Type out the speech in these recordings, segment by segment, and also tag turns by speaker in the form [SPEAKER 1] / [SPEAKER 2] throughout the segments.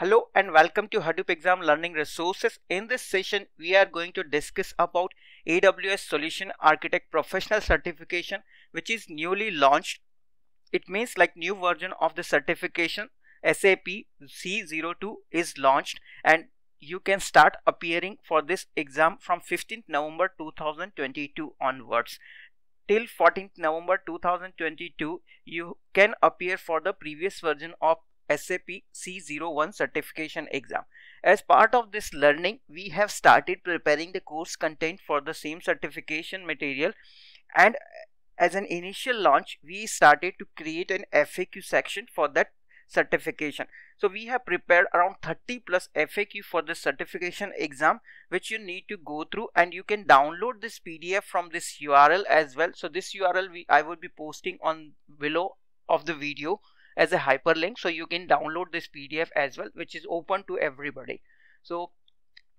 [SPEAKER 1] Hello and welcome to Hadoop Exam Learning Resources. In this session, we are going to discuss about AWS Solution Architect Professional Certification, which is newly launched. It means like new version of the certification SAP C02 is launched and you can start appearing for this exam from 15th November 2022 onwards. Till 14th November 2022, you can appear for the previous version of SAP C01 certification exam. As part of this learning, we have started preparing the course content for the same certification material and as an initial launch, we started to create an FAQ section for that certification. So we have prepared around 30 plus FAQ for the certification exam which you need to go through and you can download this PDF from this URL as well. So this URL we, I will be posting on below of the video as a hyperlink so you can download this pdf as well which is open to everybody. So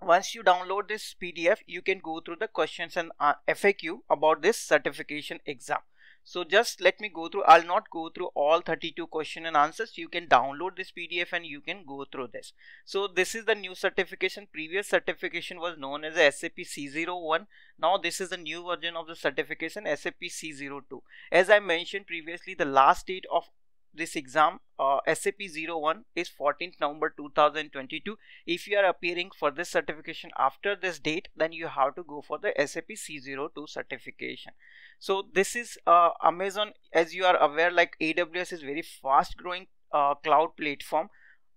[SPEAKER 1] once you download this pdf you can go through the questions and uh, faq about this certification exam. So just let me go through i'll not go through all 32 question and answers. You can download this pdf and you can go through this. So this is the new certification. Previous certification was known as sap c01 now this is the new version of the certification sap c02 as i mentioned previously the last date of this exam uh, SAP 01 is 14th November 2022 if you are appearing for this certification after this date then you have to go for the SAP C02 certification. So this is uh, Amazon as you are aware like AWS is very fast growing uh, cloud platform.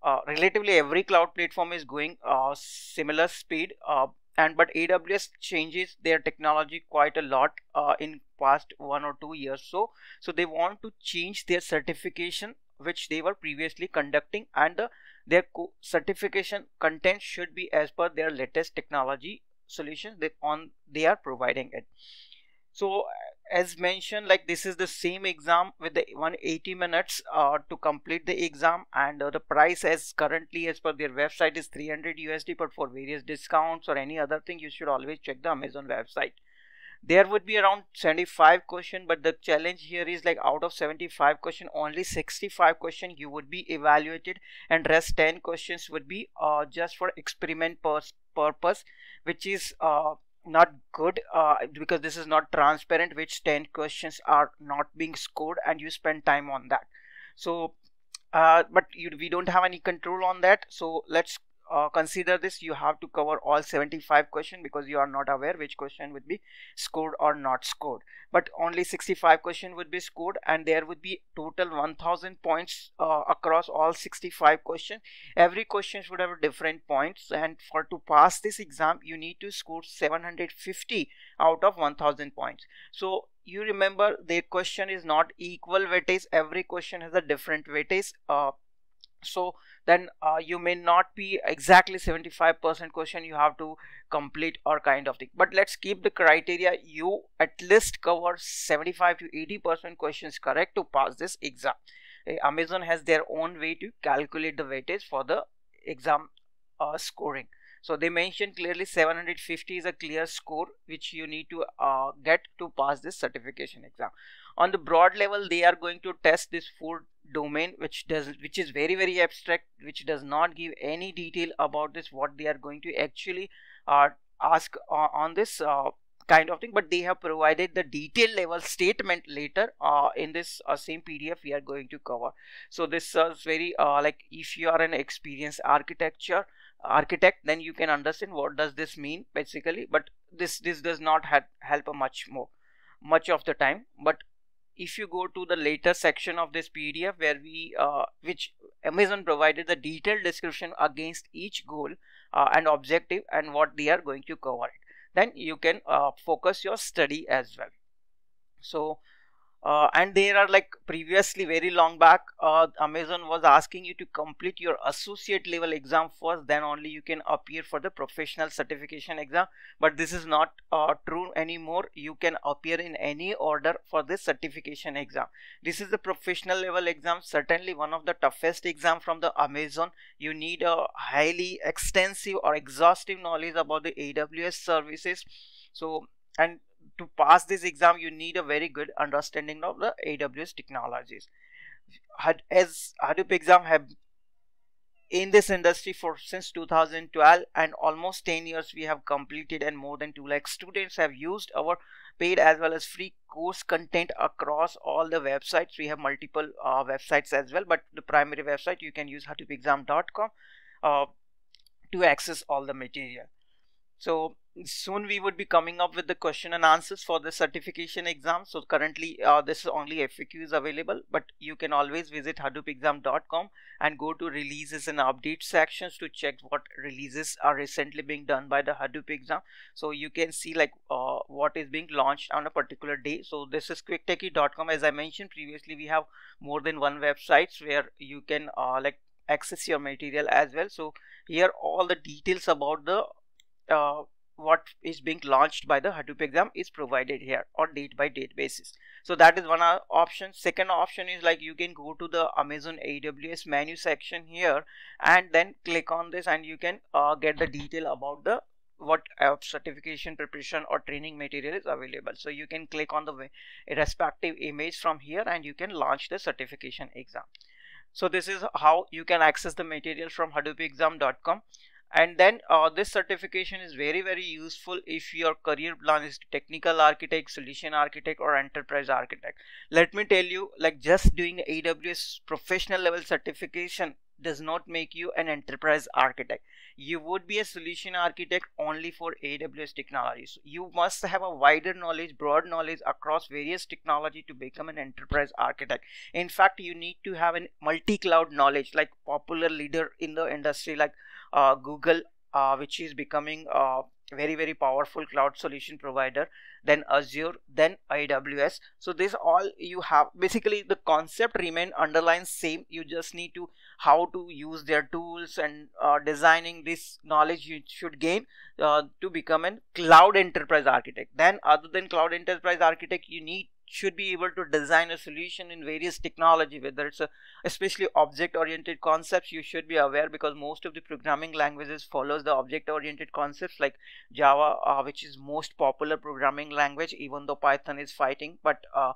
[SPEAKER 1] Uh, relatively every cloud platform is going uh, similar speed uh, and but aws changes their technology quite a lot uh, in past one or two years. So so they want to change their certification which they were previously conducting and the, their certification content should be as per their latest technology solutions that on they are providing it. So as mentioned like this is the same exam with the 180 minutes uh, to complete the exam and uh, the price as currently as per their website is 300 USD but for various discounts or any other thing you should always check the Amazon website. There would be around 75 question but the challenge here is like out of 75 question only 65 question you would be evaluated and rest 10 questions would be uh, just for experiment purpose which is uh, not good uh, because this is not transparent which 10 questions are not being scored and you spend time on that. So uh, but you, we don't have any control on that. So let's uh, consider this you have to cover all 75 question because you are not aware which question would be scored or not scored. But only 65 question would be scored and there would be total 1000 points uh, across all 65 questions every question would have a different points and for to pass this exam you need to score 750 out of 1000 points. So you remember the question is not equal weightage every question has a different weightage uh, so then uh, you may not be exactly 75% question you have to complete or kind of thing. But let's keep the criteria. You at least cover 75 to 80% questions correct to pass this exam. Uh, amazon has their own way to calculate the weightage for the exam uh, scoring so they mentioned clearly 750 is a clear score which you need to uh, get to pass this certification exam. On the broad level they are going to test this food domain which does which is very very abstract which does not give any detail about this what they are going to actually uh, ask uh, on this uh, kind of thing. But they have provided the detail level statement later uh, in this uh, same pdf we are going to cover. So this is very uh, like if you are an experienced architecture architect then you can understand what does this mean basically. But this this does not help much more much of the time. But if you go to the later section of this pdf where we uh, which amazon provided the detailed description against each goal uh, and objective and what they are going to cover it then you can uh, focus your study as well. So uh, and there are like previously very long back. Uh, amazon was asking you to complete your associate level exam first then only you can appear for the professional certification exam. But this is not uh, true anymore. You can appear in any order for this certification exam. This is the professional level exam certainly one of the toughest exam from the amazon. You need a highly extensive or exhaustive knowledge about the aws services. So and to pass this exam you need a very good understanding of the AWS technologies. As Hadoop exam have in this industry for since 2012 and almost 10 years we have completed and more than 2 lakh students have used our paid as well as free course content across all the websites. We have multiple uh, websites as well but the primary website you can use hadoopexam.com uh, to access all the material. So soon we would be coming up with the question and answers for the certification exam. So currently uh, this is only faqs available but you can always visit hadoopexam.com and go to releases and update sections to check what releases are recently being done by the Hadoop exam. So you can see like uh, what is being launched on a particular day. So this is quicktechie.com as I mentioned previously we have more than one websites where you can uh, like access your material as well. So here all the details about the uh, what is being launched by the Hadoop exam is provided here on date by date basis. So that is one option. Second option is like you can go to the Amazon AWS menu section here and then click on this and you can uh, get the detail about the what uh, certification preparation or training material is available. So you can click on the respective image from here and you can launch the certification exam. So this is how you can access the material from hadoopexam.com and then uh, this certification is very very useful if your career plan is technical architect solution architect or enterprise architect. Let me tell you like just doing aws professional level certification does not make you an enterprise architect. You would be a solution architect only for aws technologies. You must have a wider knowledge broad knowledge across various technology to become an enterprise architect. In fact you need to have a multi-cloud knowledge like popular leader in the industry like Google, uh, which is becoming a very very powerful cloud solution provider then azure then aws so this all you have basically the concept remain underlying same. You just need to how to use their tools and uh, designing this knowledge you should gain uh, to become a cloud enterprise architect. Then other than cloud enterprise architect you need should be able to design a solution in various technology whether it's a especially object oriented concepts you should be aware because most of the programming languages follows the object oriented concepts like java uh, which is most popular programming language even though python is fighting. But uh,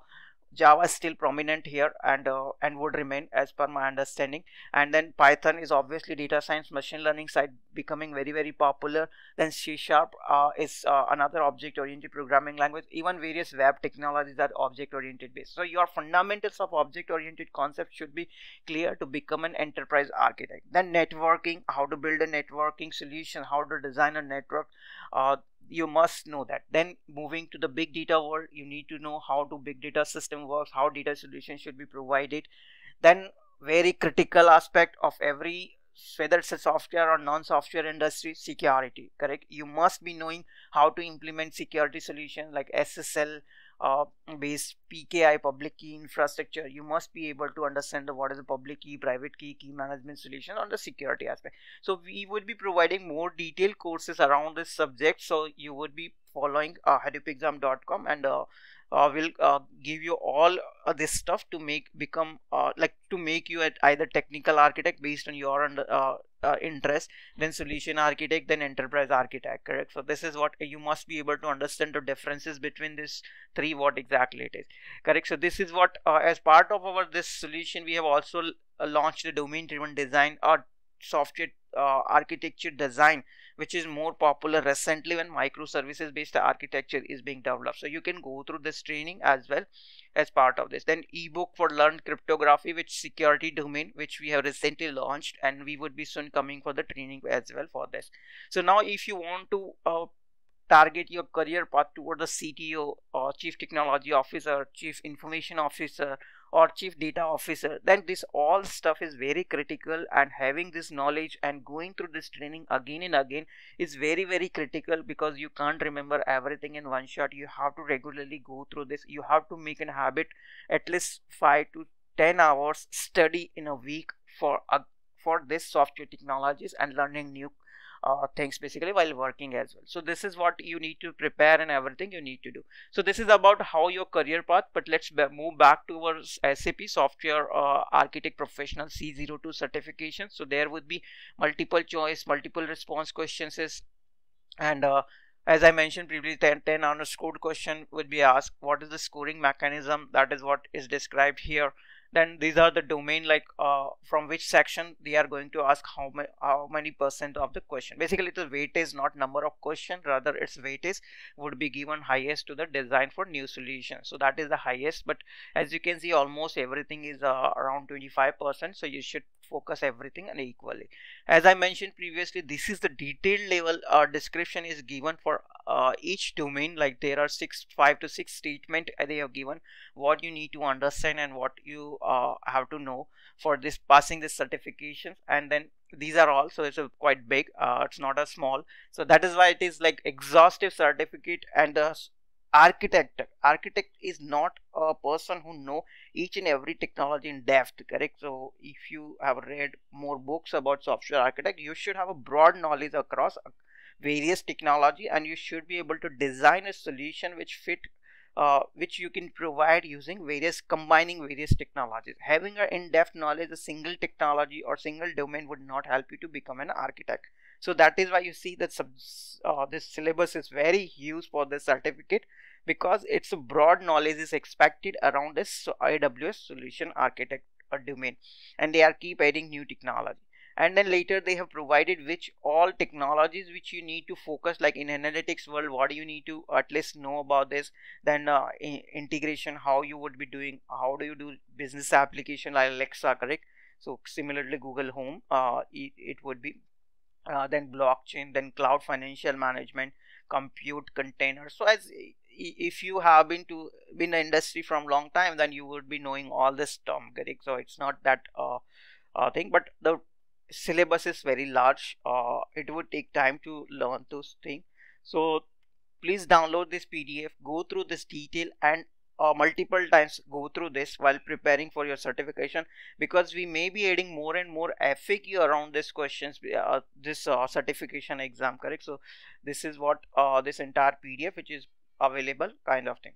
[SPEAKER 1] Java is still prominent here and uh, and would remain as per my understanding. And then Python is obviously data science machine learning side becoming very very popular. Then C sharp uh, is uh, another object oriented programming language. Even various web technologies are object oriented based. So your fundamentals of object oriented concepts should be clear to become an enterprise architect. Then networking how to build a networking solution how to design a network uh, you must know that. Then moving to the big data world you need to know how to big data system works how data solution should be provided. Then very critical aspect of every whether it's a software or non-software industry security correct? You must be knowing how to implement security solutions like ssl uh, based PKI public key infrastructure, you must be able to understand what is the public key, private key, key management solution on the security aspect. So we would be providing more detailed courses around this subject. So you would be following uh, hadoopexam.com and uh, will uh, give you all uh, this stuff to make become uh, like to make you at either technical architect based on your uh, uh, interest then solution architect then enterprise architect correct? So this is what you must be able to understand the differences between these three what exactly it is correct? So this is what as part of our this solution we have also launched the domain driven design or software architecture design which is more popular recently when microservices based architecture is being developed. So you can go through this training as well as part of this. Then ebook for learned cryptography which security domain which we have recently launched and we would be soon coming for the training as well for this. So now if you want to uh, target your career path toward the CTO or chief technology officer chief information officer or chief data officer then this all stuff is very critical and having this knowledge and going through this training again and again is very very critical because you can't remember everything in one shot. You have to regularly go through this. You have to make a habit at least 5 to 10 hours study in a week for a, for this software technologies and learning new uh, things basically while working as well. So this is what you need to prepare and everything you need to do. So this is about how your career path but let's move back to our sap software uh, architect professional c02 certification. So there would be multiple choice multiple response questions and uh, as I mentioned previously 10, 10 on a scored question would be asked what is the scoring mechanism? That is what is described here then these are the domain like uh, from which section they are going to ask how, ma how many percent of the question. Basically the weightage not number of question rather its weightage would be given highest to the design for new solution. So that is the highest but as you can see almost everything is uh, around 25 percent so you should focus everything and equally. As i mentioned previously this is the detailed level uh, description is given for uh, each domain. Like there are six five to six statement they have given what you need to understand and what you uh, have to know for this passing this certification and then these are all so it's a quite big uh, it's not a small. So that is why it is like exhaustive certificate and the architect architect is not a person who know each and every technology in depth correct? So if you have read more books about software architect you should have a broad knowledge across various technology and you should be able to design a solution which fit uh, which you can provide using various combining various technologies. Having an in-depth knowledge a single technology or single domain would not help you to become an architect. So that is why you see that uh, this syllabus is very huge for this certificate because it's broad knowledge is expected around this AWS solution architect or domain and they are keep adding new technology. And then later they have provided which all technologies which you need to focus like in analytics world what do you need to at least know about this then uh, integration how you would be doing how do you do business application like alexa correct so similarly google home uh, it, it would be uh, then blockchain then cloud financial management compute container so as if you have been to been in the industry from long time then you would be knowing all this term correct? So it's not that uh, uh, thing but the syllabus is very large uh, it would take time to learn those things so please download this pdf go through this detail and uh, multiple times go through this while preparing for your certification because we may be adding more and more FAQ around these questions uh, this uh, certification exam correct? So this is what uh, this entire PDF which is available kind of thing.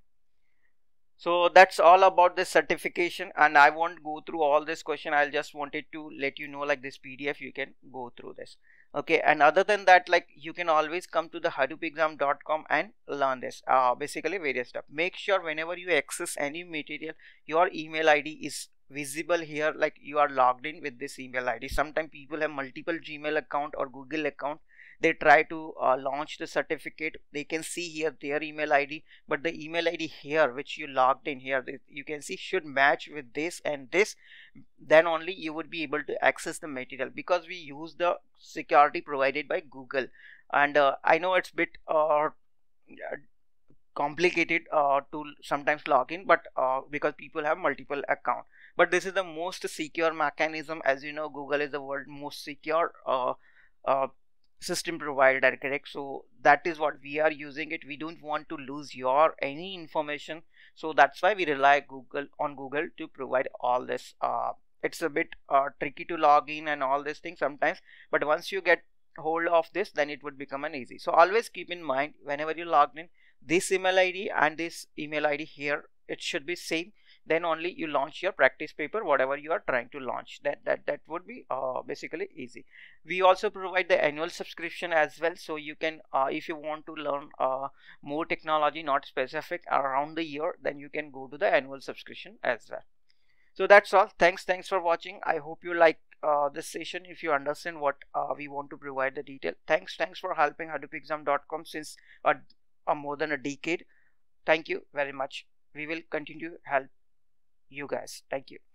[SPEAKER 1] So that's all about this certification and i won't go through all this question. I'll just wanted to let you know like this pdf you can go through this. Okay and other than that like you can always come to the hadoopexam.com and learn this uh, basically various stuff. Make sure whenever you access any material your email id is visible here like you are logged in with this email id sometimes people have multiple gmail account or google account they try to uh, launch the certificate. They can see here their email id but the email id here which you logged in here you can see should match with this and this then only you would be able to access the material because we use the security provided by google. And uh, i know it's bit uh, complicated uh, to sometimes log in but uh, because people have multiple account. But this is the most secure mechanism. As you know google is the world most secure uh, uh system provider correct? So that is what we are using it. We don't want to lose your any information. So that's why we rely google on google to provide all this uh, it's a bit uh, tricky to log in and all these things sometimes but once you get hold of this then it would become an easy. So always keep in mind whenever you log in this email id and this email id here it should be same then only you launch your practice paper whatever you are trying to launch. That that that would be uh, basically easy. We also provide the annual subscription as well. So you can uh, if you want to learn uh, more technology not specific around the year then you can go to the annual subscription as well. So that's all. Thanks thanks for watching. I hope you like uh, this session. If you understand what uh, we want to provide the detail. Thanks thanks for helping hadoopexam.com since a, a more than a decade. Thank you very much. We will continue help you guys. Thank you